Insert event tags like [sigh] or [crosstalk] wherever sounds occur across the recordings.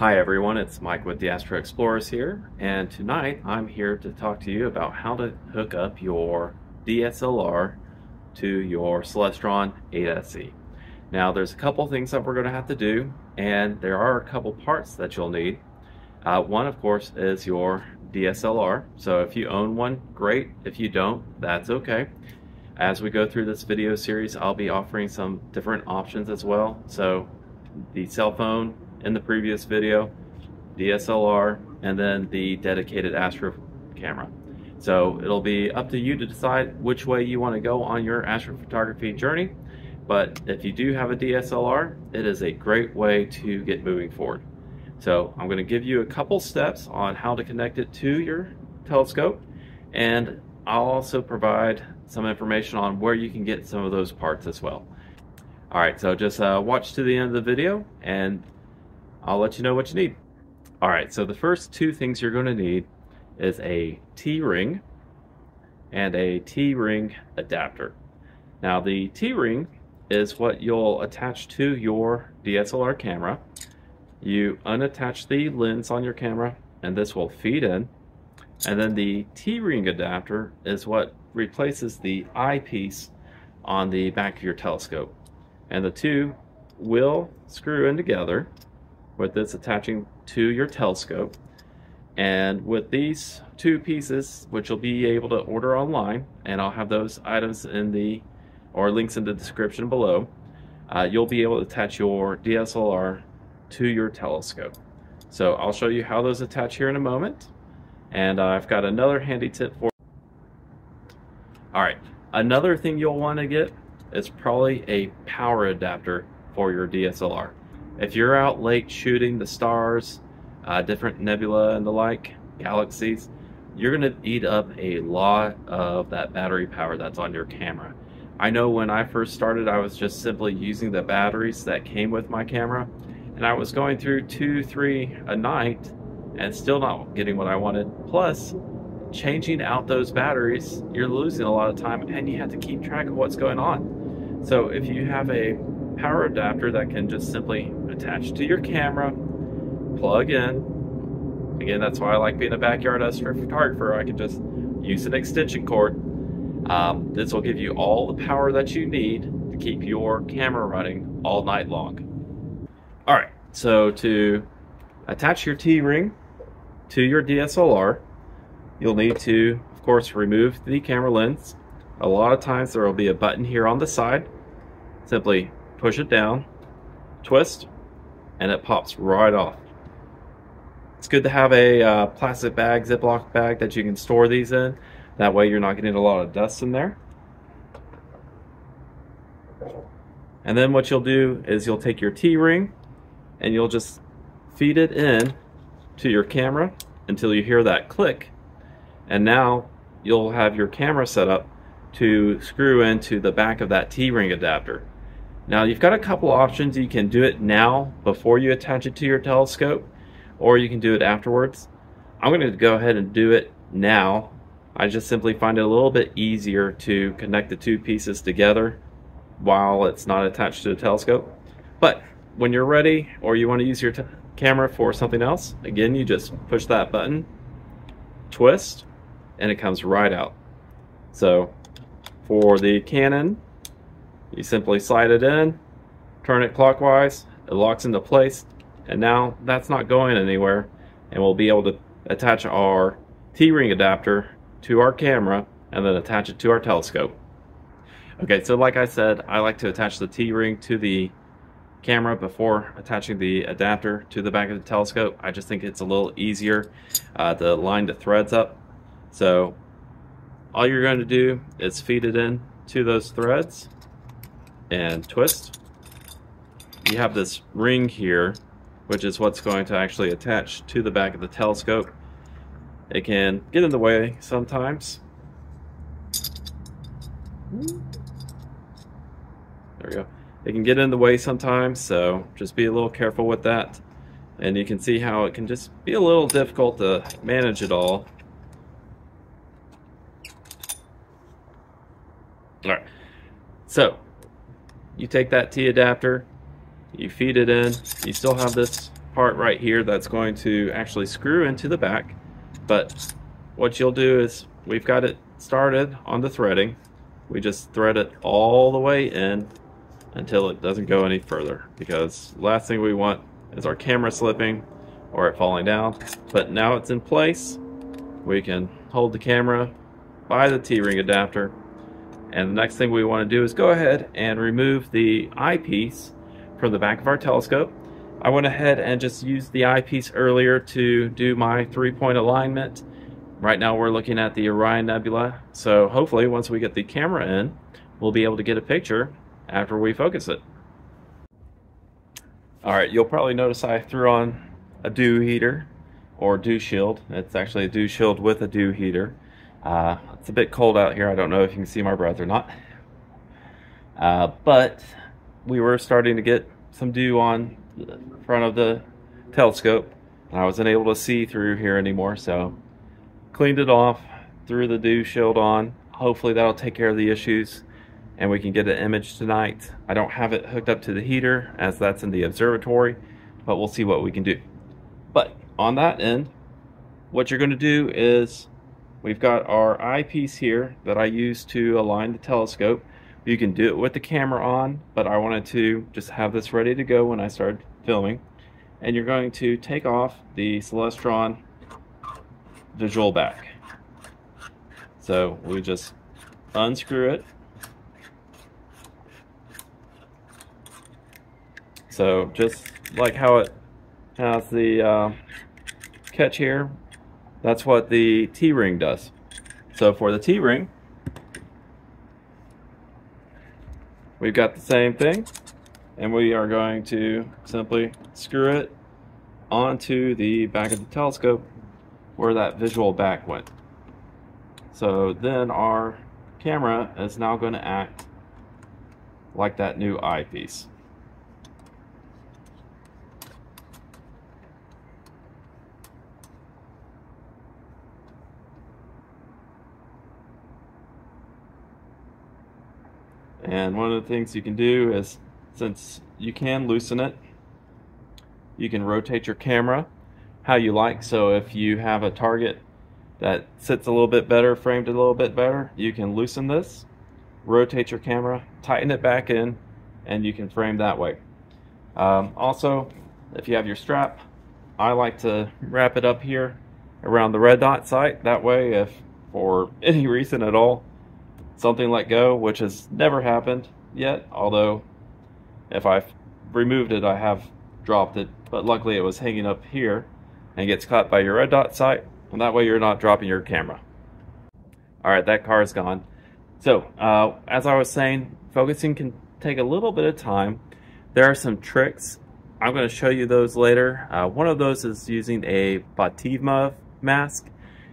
Hi everyone, it's Mike with the Astro Explorers here, and tonight I'm here to talk to you about how to hook up your DSLR to your Celestron 8SE. Now there's a couple things that we're going to have to do, and there are a couple parts that you'll need. Uh, one of course is your DSLR, so if you own one, great. If you don't, that's okay. As we go through this video series, I'll be offering some different options as well. So the cell phone in the previous video, DSLR, and then the dedicated Astro camera. So it'll be up to you to decide which way you want to go on your astrophotography journey. But if you do have a DSLR, it is a great way to get moving forward. So I'm going to give you a couple steps on how to connect it to your telescope and I'll also provide some information on where you can get some of those parts as well. Alright, so just uh, watch to the end of the video and I'll let you know what you need. All right, so the first two things you're going to need is a T-ring and a T-ring adapter. Now the T-ring is what you'll attach to your DSLR camera. You unattach the lens on your camera and this will feed in. And then the T-ring adapter is what replaces the eyepiece on the back of your telescope. And the two will screw in together with this attaching to your telescope. And with these two pieces, which you'll be able to order online, and I'll have those items in the, or links in the description below, uh, you'll be able to attach your DSLR to your telescope. So I'll show you how those attach here in a moment. And uh, I've got another handy tip for All right, another thing you'll want to get is probably a power adapter for your DSLR. If you're out late shooting the stars, uh, different nebula and the like, galaxies, you're going to eat up a lot of that battery power that's on your camera. I know when I first started, I was just simply using the batteries that came with my camera, and I was going through two, three a night, and still not getting what I wanted. Plus, changing out those batteries, you're losing a lot of time, and you have to keep track of what's going on. So if you have a power adapter that can just simply attach to your camera, plug in. Again, that's why I like being a backyard astrophotographer. I can just use an extension cord. Um, this will give you all the power that you need to keep your camera running all night long. All right, so to attach your T-ring to your DSLR, you'll need to, of course, remove the camera lens. A lot of times there will be a button here on the side. Simply push it down, twist, and it pops right off. It's good to have a uh, plastic bag, Ziploc bag that you can store these in. That way you're not getting a lot of dust in there. And then what you'll do is you'll take your T-ring and you'll just feed it in to your camera until you hear that click. And now you'll have your camera set up to screw into the back of that T-ring adapter. Now you've got a couple options. You can do it now before you attach it to your telescope or you can do it afterwards. I'm going to go ahead and do it now. I just simply find it a little bit easier to connect the two pieces together while it's not attached to the telescope. But when you're ready or you want to use your camera for something else, again, you just push that button, twist, and it comes right out. So for the Canon you simply slide it in, turn it clockwise, it locks into place, and now that's not going anywhere, and we'll be able to attach our T-ring adapter to our camera and then attach it to our telescope. Okay, so like I said, I like to attach the T-ring to the camera before attaching the adapter to the back of the telescope. I just think it's a little easier uh, to line the threads up. So all you're going to do is feed it in to those threads and twist. You have this ring here, which is what's going to actually attach to the back of the telescope. It can get in the way sometimes. There we go. It can get in the way sometimes, so just be a little careful with that. And you can see how it can just be a little difficult to manage it all. Alright, so you take that T adapter, you feed it in, you still have this part right here that's going to actually screw into the back. But what you'll do is we've got it started on the threading. We just thread it all the way in until it doesn't go any further because last thing we want is our camera slipping or it falling down. But now it's in place, we can hold the camera by the T-ring adapter and the next thing we want to do is go ahead and remove the eyepiece from the back of our telescope. I went ahead and just used the eyepiece earlier to do my three-point alignment. Right now we're looking at the Orion Nebula, so hopefully once we get the camera in, we'll be able to get a picture after we focus it. Alright, you'll probably notice I threw on a dew heater or dew shield. It's actually a dew shield with a dew heater. Uh, it's a bit cold out here. I don't know if you can see my breath or not. Uh, but we were starting to get some dew on the front of the telescope. And I wasn't able to see through here anymore, so cleaned it off, threw the dew shield on. Hopefully that'll take care of the issues and we can get an image tonight. I don't have it hooked up to the heater as that's in the observatory, but we'll see what we can do. But on that end, what you're going to do is we've got our eyepiece here that I use to align the telescope. You can do it with the camera on, but I wanted to just have this ready to go when I started filming. And you're going to take off the Celestron visual back. So we just unscrew it So just like how it has the uh, catch here, that's what the T-ring does. So for the T-ring, we've got the same thing and we are going to simply screw it onto the back of the telescope where that visual back went. So then our camera is now going to act like that new eyepiece. And one of the things you can do is, since you can loosen it, you can rotate your camera how you like. So if you have a target that sits a little bit better, framed a little bit better, you can loosen this, rotate your camera, tighten it back in, and you can frame that way. Um, also, if you have your strap, I like to wrap it up here around the red dot sight. That way, if for [laughs] any reason at all, something let go, which has never happened yet, although if I've removed it, I have dropped it, but luckily it was hanging up here and gets caught by your red dot sight, and that way you're not dropping your camera. All right, that car is gone. So, uh, as I was saying, focusing can take a little bit of time. There are some tricks. I'm going to show you those later. Uh, one of those is using a Bahtinov mask,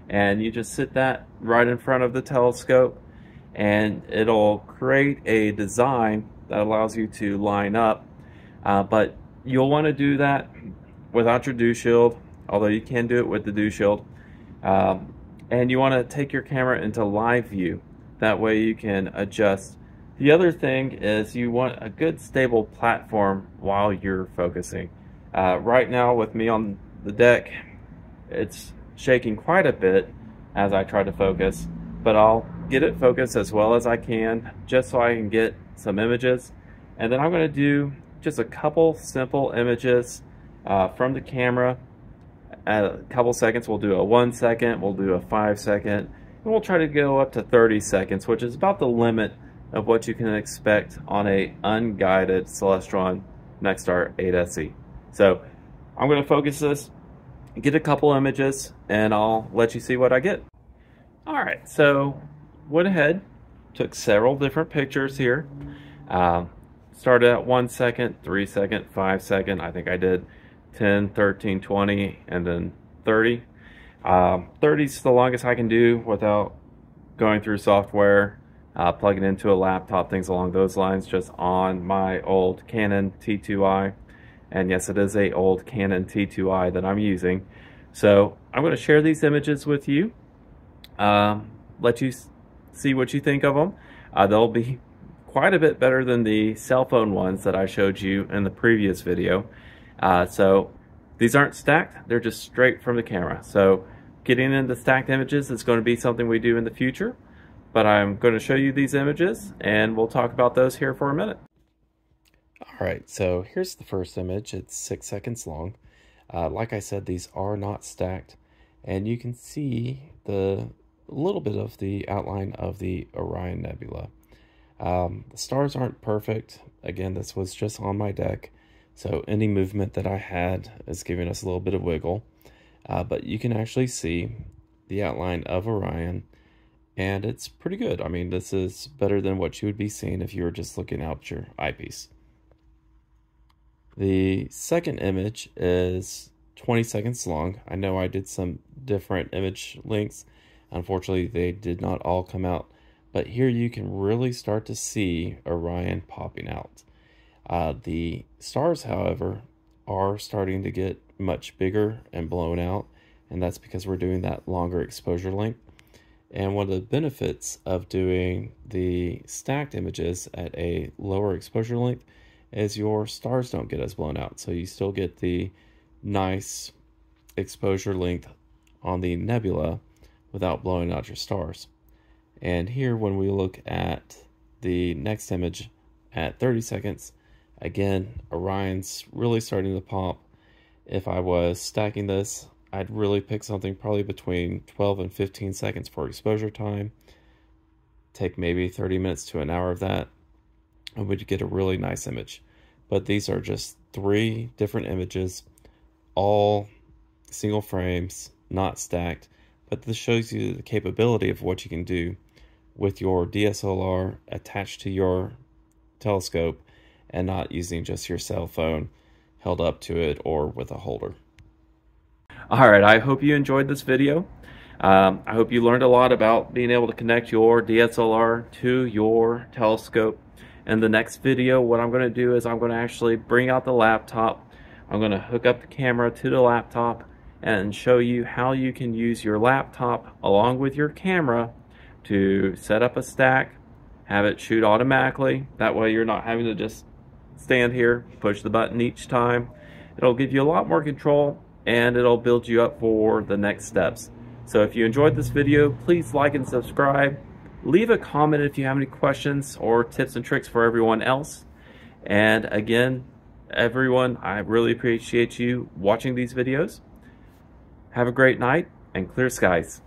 and you just sit that right in front of the telescope and it'll create a design that allows you to line up. Uh, but you'll want to do that without your dew shield although you can do it with the dew shield. Um, and you want to take your camera into live view. That way you can adjust. The other thing is you want a good stable platform while you're focusing. Uh, right now with me on the deck it's shaking quite a bit as I try to focus but I'll get it focused as well as I can just so I can get some images. And then I'm going to do just a couple simple images uh, from the camera. At a couple seconds we'll do a one second we'll do a five second and we'll try to go up to 30 seconds which is about the limit of what you can expect on a unguided Celestron Nexstar 8SE so I'm going to focus this get a couple images and I'll let you see what I get. Alright so went ahead, took several different pictures here. Um, started at one second, three second, five second. I think I did 10, 13, 20, and then 30. Um, 30 is the longest I can do without going through software, uh, plugging into a laptop, things along those lines, just on my old Canon T2i. And yes, it is a old Canon T2i that I'm using. So I'm going to share these images with you, um, let you see what you think of them. Uh, they'll be quite a bit better than the cell phone ones that I showed you in the previous video. Uh, so These aren't stacked, they're just straight from the camera. So getting into stacked images is going to be something we do in the future, but I'm going to show you these images and we'll talk about those here for a minute. All right, so here's the first image. It's six seconds long. Uh, like I said, these are not stacked, and you can see the little bit of the outline of the Orion Nebula. Um, the stars aren't perfect. Again, this was just on my deck, so any movement that I had is giving us a little bit of wiggle. Uh, but you can actually see the outline of Orion, and it's pretty good. I mean, this is better than what you would be seeing if you were just looking out your eyepiece. The second image is 20 seconds long. I know I did some different image links. Unfortunately, they did not all come out. But here you can really start to see Orion popping out. Uh, the stars, however, are starting to get much bigger and blown out. And that's because we're doing that longer exposure length. And one of the benefits of doing the stacked images at a lower exposure length is your stars don't get as blown out. So you still get the nice exposure length on the nebula without blowing out your stars. And here when we look at the next image at 30 seconds, again, Orion's really starting to pop. If I was stacking this, I'd really pick something probably between 12 and 15 seconds for exposure time. Take maybe 30 minutes to an hour of that and we'd get a really nice image. But these are just three different images, all single frames, not stacked. But this shows you the capability of what you can do with your DSLR attached to your telescope and not using just your cell phone held up to it or with a holder. All right, I hope you enjoyed this video. Um, I hope you learned a lot about being able to connect your DSLR to your telescope in the next video, what I'm going to do is I'm going to actually bring out the laptop. I'm going to hook up the camera to the laptop and show you how you can use your laptop along with your camera to set up a stack, have it shoot automatically. That way you're not having to just stand here, push the button each time. It'll give you a lot more control and it'll build you up for the next steps. So if you enjoyed this video, please like and subscribe. Leave a comment if you have any questions or tips and tricks for everyone else. And again, everyone, I really appreciate you watching these videos. Have a great night and clear skies.